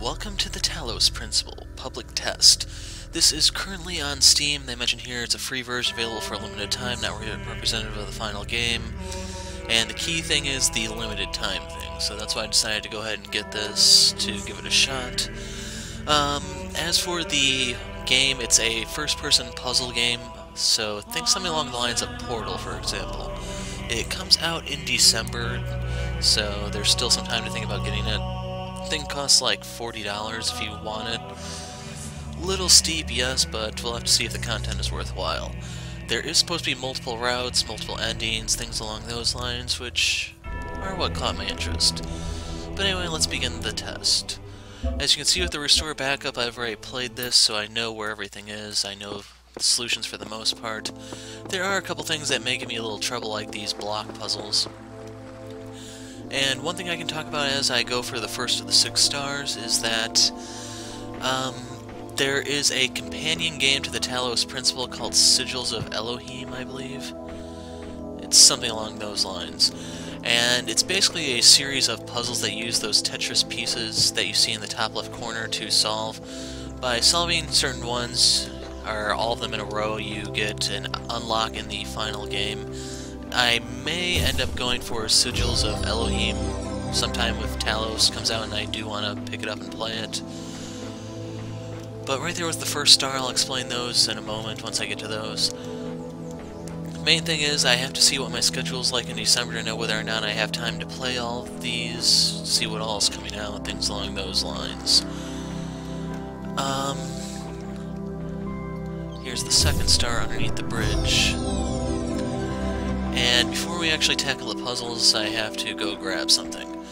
Welcome to the Talos Principle public test. This is currently on Steam. They mention here it's a free version available for a limited time, not re representative of the final game. And the key thing is the limited time thing, so that's why I decided to go ahead and get this to give it a shot. Um, as for the game, it's a first-person puzzle game, so think something along the lines of Portal, for example. It comes out in December, so there's still some time to think about getting it. Thing costs like $40 if you want it. Little steep, yes, but we'll have to see if the content is worthwhile. There is supposed to be multiple routes, multiple endings, things along those lines, which are what caught my interest. But anyway, let's begin the test. As you can see with the restore backup, I've already played this, so I know where everything is. I know the solutions for the most part. There are a couple things that may give me a little trouble, like these block puzzles. And one thing I can talk about as I go for the first of the six stars is that um, there is a companion game to the Talos Principle called Sigils of Elohim, I believe. It's something along those lines. And it's basically a series of puzzles that use those Tetris pieces that you see in the top left corner to solve. By solving certain ones, or all of them in a row, you get an unlock in the final game. I may end up going for Sigils of Elohim sometime if Talos comes out and I do want to pick it up and play it. But right there with the first star, I'll explain those in a moment once I get to those. Main thing is, I have to see what my schedule is like in December to know whether or not I have time to play all of these, see what all is coming out, things along those lines. Um, here's the second star underneath the bridge. And before we actually tackle the puzzles, I have to go grab something.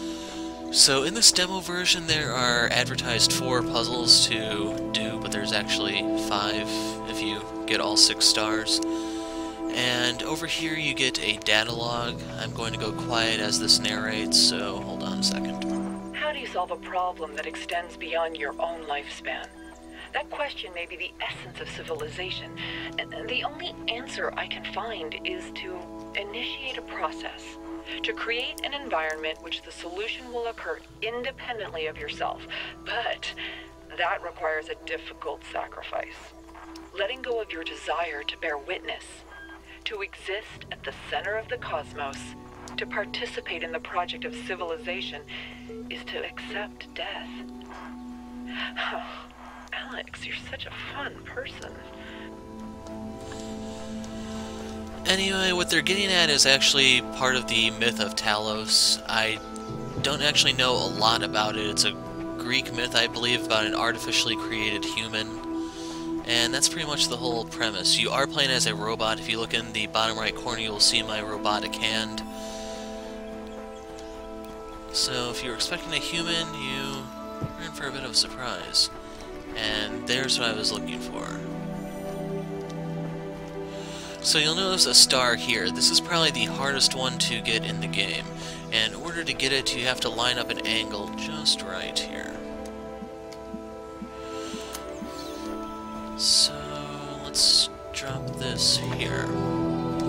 So in this demo version, there are advertised four puzzles to do, but there's actually five if you get all six stars. And over here you get a data log. I'm going to go quiet as this narrates, so hold on a second. How do you solve a problem that extends beyond your own lifespan? That question may be the essence of civilization. The only answer I can find is to initiate a process. To create an environment which the solution will occur independently of yourself. But that requires a difficult sacrifice. Letting go of your desire to bear witness to exist at the center of the cosmos, to participate in the project of civilization, is to accept death. Alex, you're such a fun person. Anyway, what they're getting at is actually part of the myth of Talos. I don't actually know a lot about it. It's a Greek myth, I believe, about an artificially created human and that's pretty much the whole premise. You are playing as a robot. If you look in the bottom right corner, you'll see my robotic hand. So if you're expecting a human, you are in for a bit of a surprise. And there's what I was looking for. So you'll notice a star here. This is probably the hardest one to get in the game. And in order to get it, you have to line up an angle just right here. So, let's drop this here.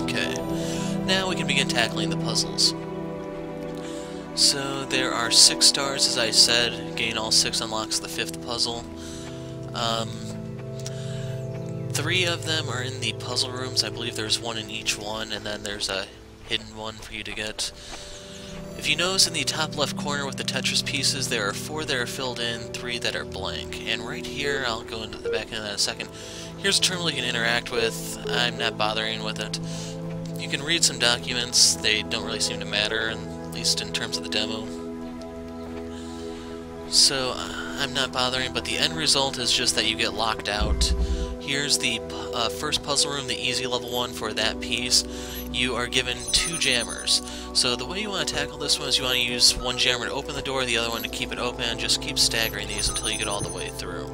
Okay. Now we can begin tackling the puzzles. So, there are six stars, as I said. Gain all six unlocks the fifth puzzle. Um, three of them are in the puzzle rooms. I believe there's one in each one, and then there's a hidden one for you to get. If you notice in the top left corner with the Tetris pieces, there are four that are filled in, three that are blank. And right here, I'll go into the back end of that in a second, here's a terminal you can interact with. I'm not bothering with it. You can read some documents, they don't really seem to matter, at least in terms of the demo. So, I'm not bothering, but the end result is just that you get locked out. Here's the uh, first puzzle room, the easy level one for that piece. You are given two jammers. So the way you want to tackle this one is you want to use one jammer to open the door, the other one to keep it open, and just keep staggering these until you get all the way through.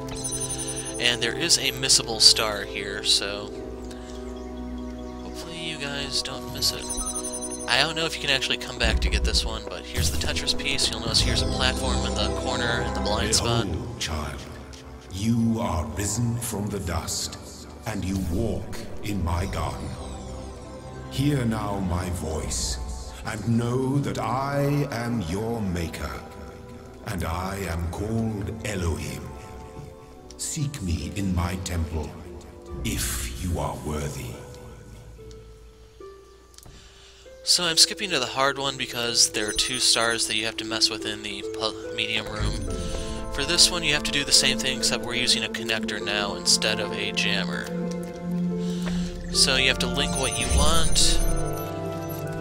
And there is a missable star here, so hopefully you guys don't miss it. I don't know if you can actually come back to get this one, but here's the Tetris piece. You'll notice here's a platform in the corner and the blind Behold, spot. Oh, child, you are risen from the dust, and you walk in my garden. Hear now my voice, and know that I am your maker. and I am called Elohim. Seek me in my temple, if you are worthy. So I'm skipping to the hard one because there are two stars that you have to mess with in the medium room. For this one, you have to do the same thing, except we're using a connector now instead of a jammer. So you have to link what you want,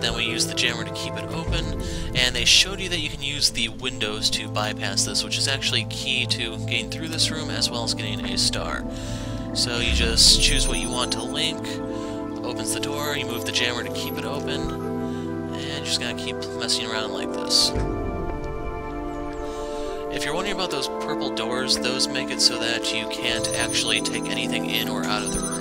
then we use the jammer to keep it open, and they showed you that you can use the windows to bypass this, which is actually key to getting through this room as well as getting a star. So you just choose what you want to link, opens the door, you move the jammer to keep it open, and just gonna keep messing around like this. If you're wondering about those purple doors, those make it so that you can't actually take anything in or out of the room.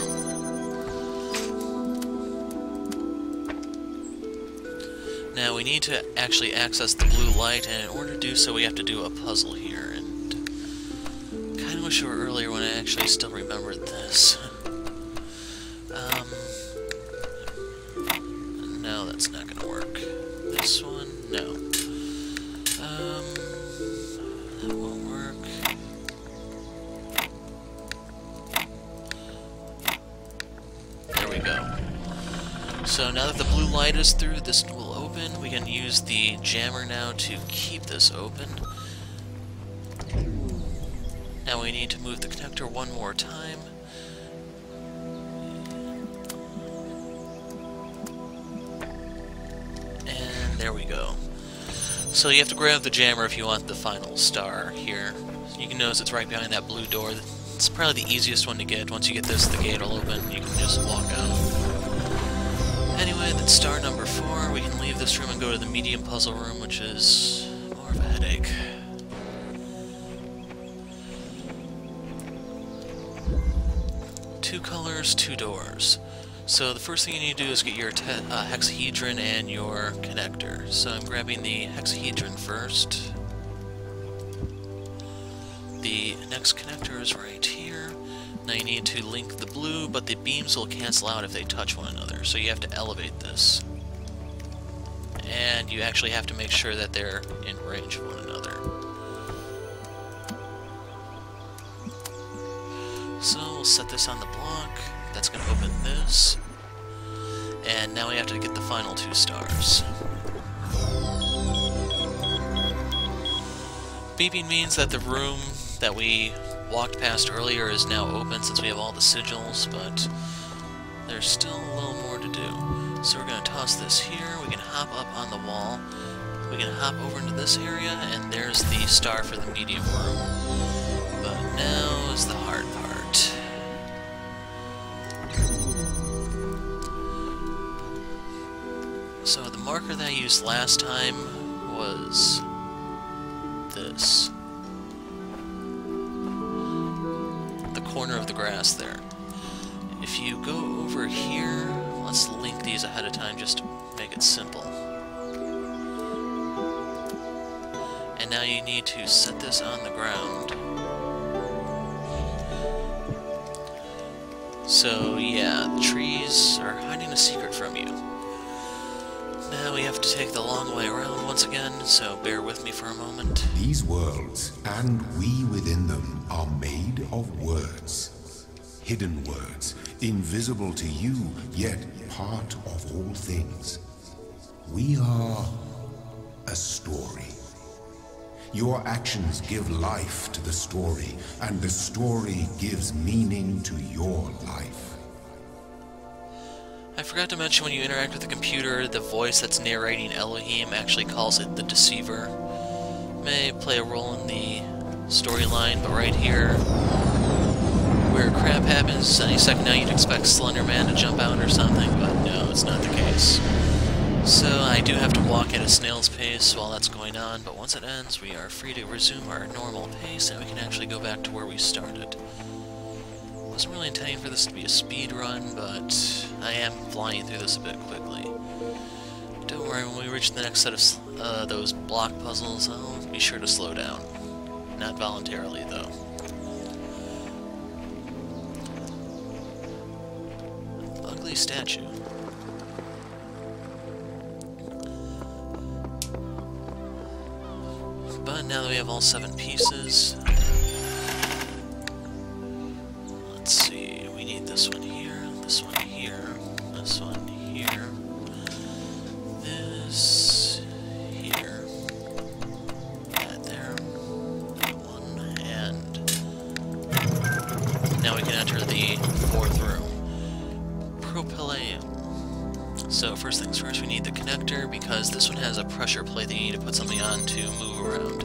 Now we need to actually access the blue light, and in order to do so we have to do a puzzle here, and kinda wish it were earlier when I actually still remembered this. So now that the blue light is through, this will open. We can use the jammer now to keep this open. Now we need to move the connector one more time. And there we go. So you have to grab the jammer if you want the final star here. You can notice it's right behind that blue door. It's probably the easiest one to get. Once you get this, the gate will open. You can just walk out. Anyway, that's star number four. We can leave this room and go to the medium puzzle room, which is more of a headache. Two colors, two doors. So the first thing you need to do is get your uh, hexahedron and your connector. So I'm grabbing the hexahedron first. The next connector is right here. Now you need to link the blue, but the beams will cancel out if they touch one another, so you have to elevate this. And you actually have to make sure that they're in range of one another. So we'll set this on the block. That's going to open this. And now we have to get the final two stars. Beeping means that the room that we walked past earlier is now open since we have all the sigils, but there's still a little more to do. So we're going to toss this here, we can hop up on the wall, we can hop over into this area, and there's the star for the medium room. But now is the hard part. So the marker that I used last time was this. Grass there. If you go over here, let's link these ahead of time just to make it simple. And now you need to set this on the ground. So yeah, the trees are hiding a secret from you. Now we have to take the long way around once again, so bear with me for a moment. These worlds, and we within them, are made of words. Hidden words, invisible to you, yet part of all things. We are a story. Your actions give life to the story, and the story gives meaning to your life. I forgot to mention when you interact with the computer, the voice that's narrating Elohim actually calls it the Deceiver. May play a role in the storyline, but right here, where crap happens, any second now you'd expect Slender Man to jump out or something, but no, it's not the case. So I do have to walk at a snail's pace while that's going on, but once it ends, we are free to resume our normal pace, and we can actually go back to where we started wasn't really intending for this to be a speed run, but I am flying through this a bit quickly. Don't worry, when we reach the next set of uh, those block puzzles, I'll be sure to slow down. Not voluntarily, though. Statue. But now that we have all seven pieces. Let's see, we need this one here, this one here, this one because this one has a pressure plate that you need to put something on to move around.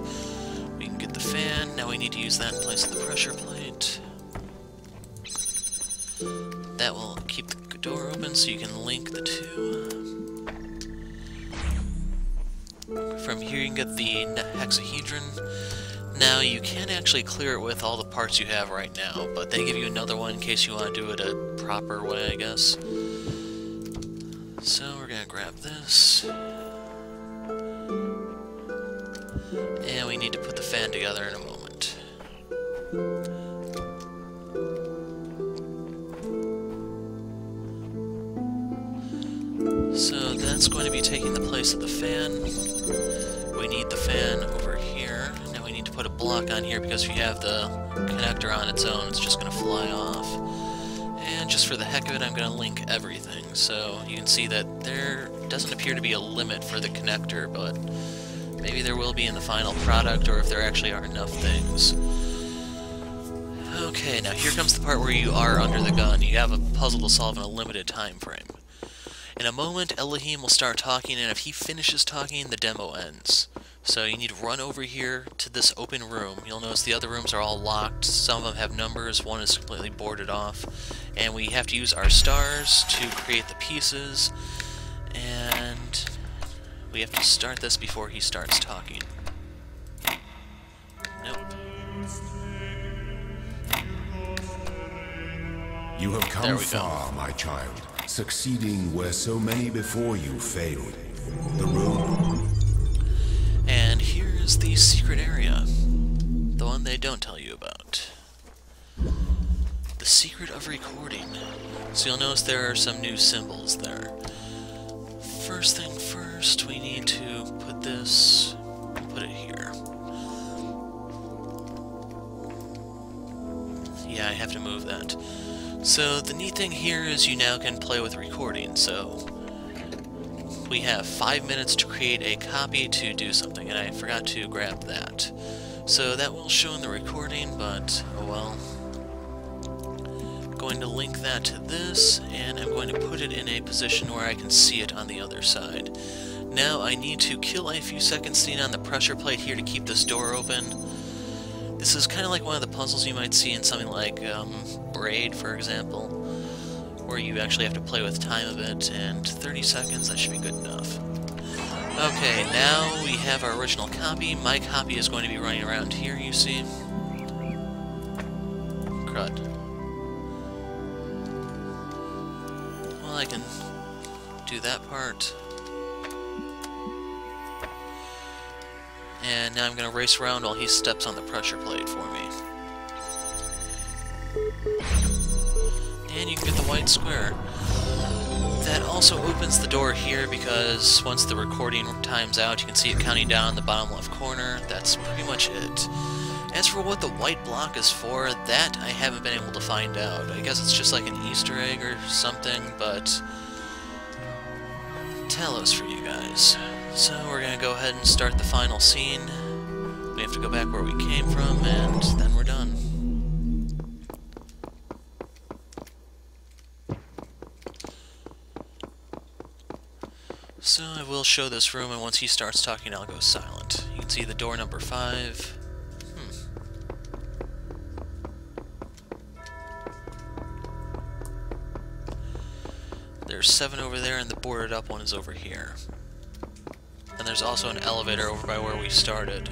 We can get the fan, now we need to use that in place of the pressure plate. That will keep the door open so you can link the two. From here you can get the hexahedron. Now you can actually clear it with all the parts you have right now, but they give you another one in case you want to do it a proper way, I guess. So we're gonna grab this. Fan together in a moment. So that's going to be taking the place of the fan. We need the fan over here. Now we need to put a block on here because if you have the connector on its own, it's just going to fly off. And just for the heck of it, I'm going to link everything. So you can see that there doesn't appear to be a limit for the connector, but maybe there will be in the final product, or if there actually are enough things. Okay, now here comes the part where you are under the gun. You have a puzzle to solve in a limited time frame. In a moment, Elohim will start talking, and if he finishes talking, the demo ends. So you need to run over here to this open room. You'll notice the other rooms are all locked. Some of them have numbers, one is completely boarded off. And we have to use our stars to create the pieces. And we have to start this before he starts talking. Nope. You have come we go. far, my child, succeeding where so many before you failed. The road And here's the secret area. The one they don't tell you about. The secret of recording. So you'll notice there are some new symbols there. First thing first, we have to move that. So the neat thing here is you now can play with recording, so we have five minutes to create a copy to do something, and I forgot to grab that. So that will show in the recording, but oh well. I'm going to link that to this, and I'm going to put it in a position where I can see it on the other side. Now I need to kill a few seconds sitting on the pressure plate here to keep this door open. This is kind of like one of the puzzles you might see in something like um, Braid, for example, where you actually have to play with time a bit, and 30 seconds, that should be good enough. Okay, now we have our original copy. My copy is going to be running around here, you see. Crud. Well, I can do that part. And now I'm going to race around while he steps on the pressure plate for me. And you can get the white square. That also opens the door here because once the recording times out, you can see it counting down in the bottom left corner. That's pretty much it. As for what the white block is for, that I haven't been able to find out. I guess it's just like an Easter egg or something, but... Talos for you guys. So we're gonna go ahead and start the final scene. We have to go back where we came from, and then we're done. So I will show this room, and once he starts talking, I'll go silent. You can see the door number five. Hmm. There's seven over there, and the boarded up one is over here. And there's also an elevator over by where we started,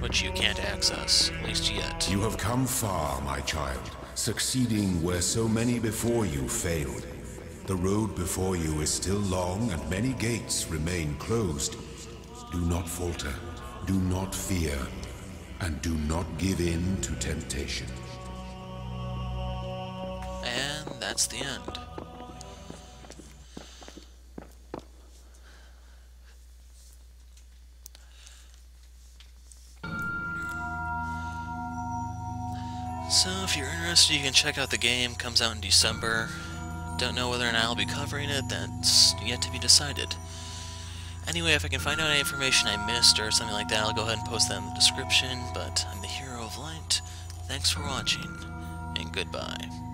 which you can't access, at least yet. You have come far, my child, succeeding where so many before you failed. The road before you is still long and many gates remain closed. Do not falter, do not fear, and do not give in to temptation. And that's the end. Interested, you can check out the game. Comes out in December. Don't know whether or not I'll be covering it. That's yet to be decided. Anyway, if I can find out any information I missed or something like that, I'll go ahead and post that in the description. But I'm the Hero of Light. Thanks for watching, and goodbye.